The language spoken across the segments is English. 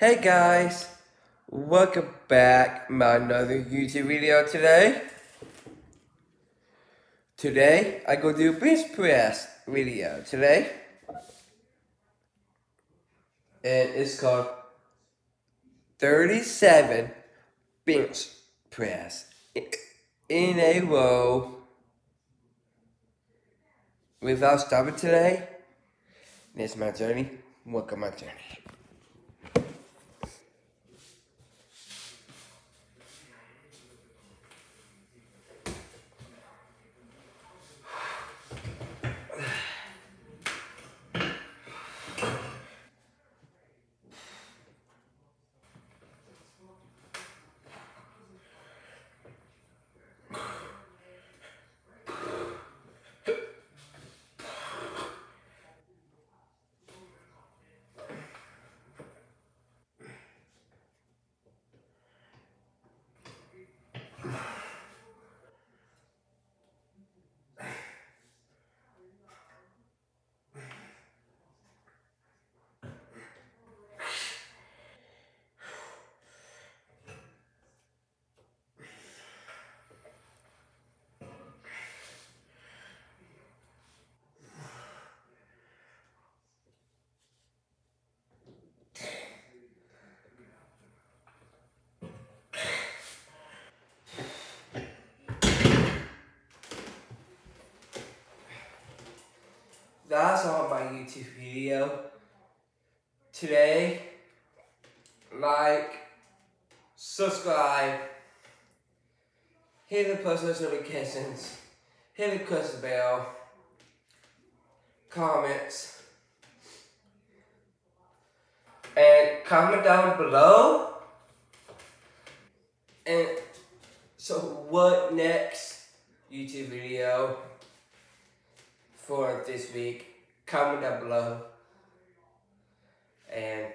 Hey guys, welcome back my another YouTube video today. Today I go do bench press video today. And it's called 37 bench press in a row without stopping today. This is my journey. Welcome my journey. That's all my YouTube video. Today, like, subscribe, hit the post notifications, hit the question bell, comments, and comment down below. And so what next YouTube video? For this week. Comment down below. And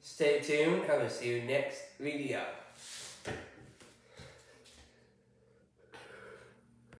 stay tuned. I will see you next video.